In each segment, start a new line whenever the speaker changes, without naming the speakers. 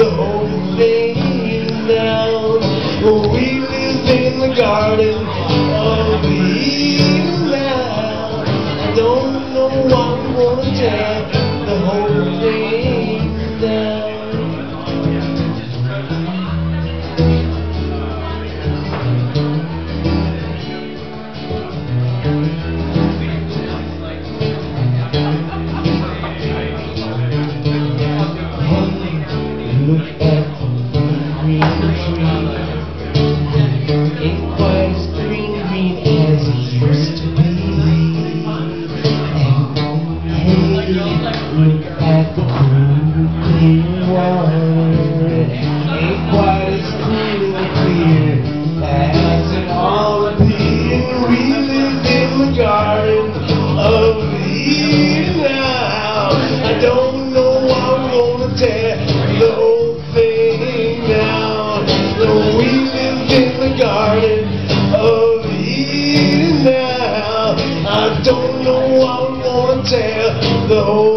the whole thing down. We look at the cool, water. Ain't quite as cool we live in the garden of Eden now. I don't know why we're gonna tear the whole thing down. No, we live in the garden of Eden now. I don't know why we wanna tear the whole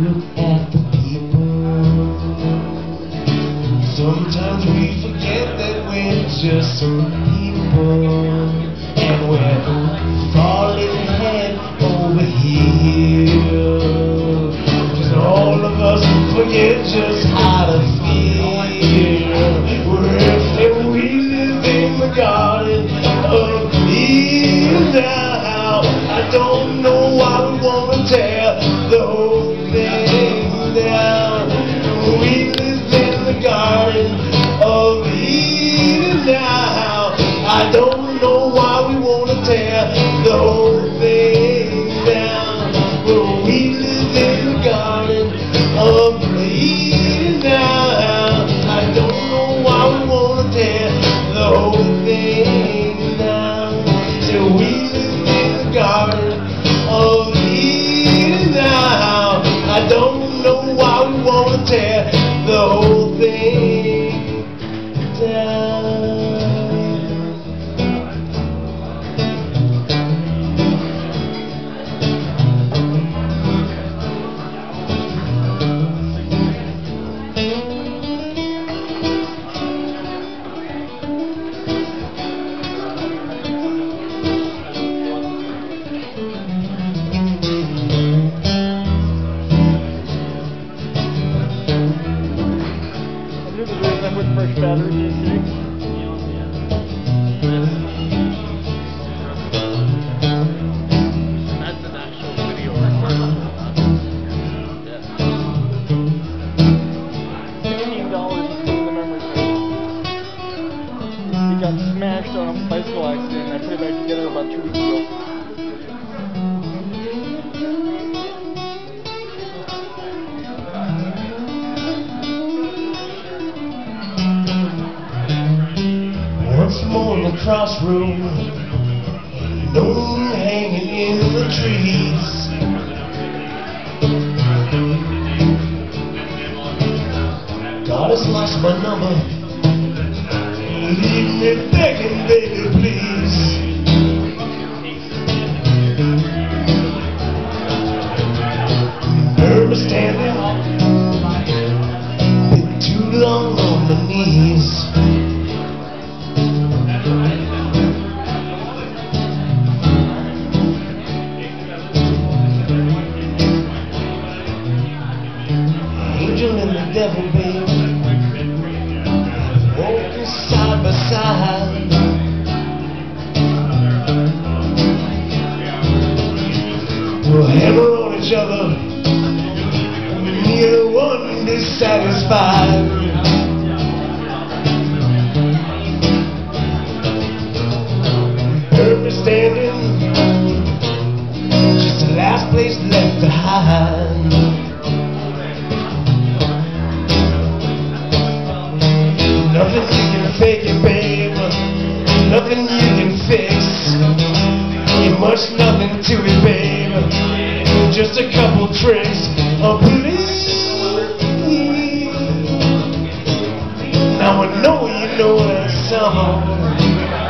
look at the people. Sometimes we forget that we're just some people. And we're falling head over heels. Just all of us forget just of Eden now. I don't know why we wanna tear the whole Has lost my number. Leave me begging, baby, please. Hammer on each other, neither one dissatisfied. Heard a couple tricks. Oh, please. Now I know you know that song.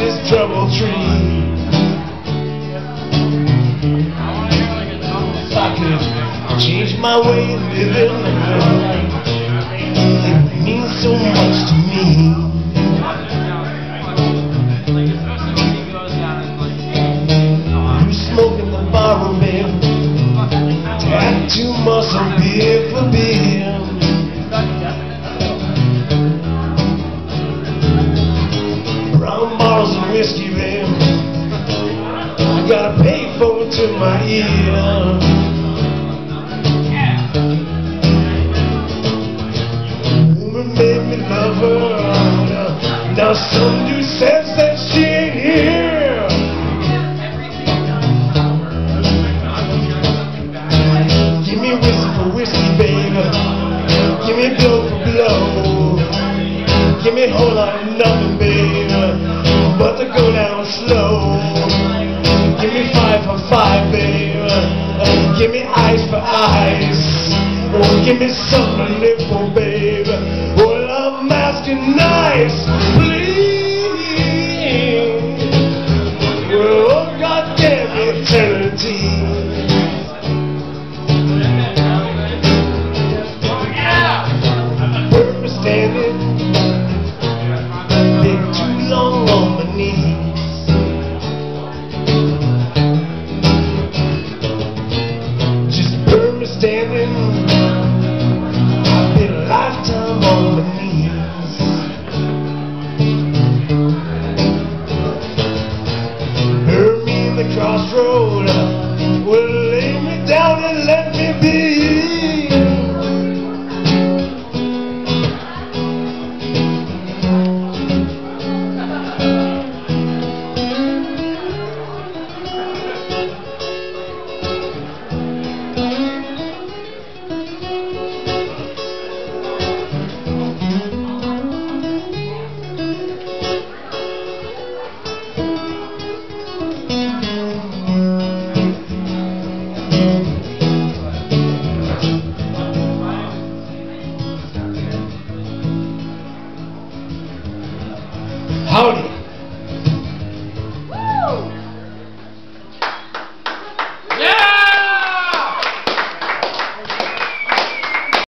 Peaches, trouble tree. If I could change my way of living, it means so much to me. You smoking the bar, babe. Tattoo muscle, beer for beer. Now says that she ain't here. Give me whiskey for whiskey, baby. Give me blow for blow. Give me a whole lot of nothing, baby. But to go down slow. Give me eyes for ice. Oh, give me something to live for, baby. Oh, love masking nice, please.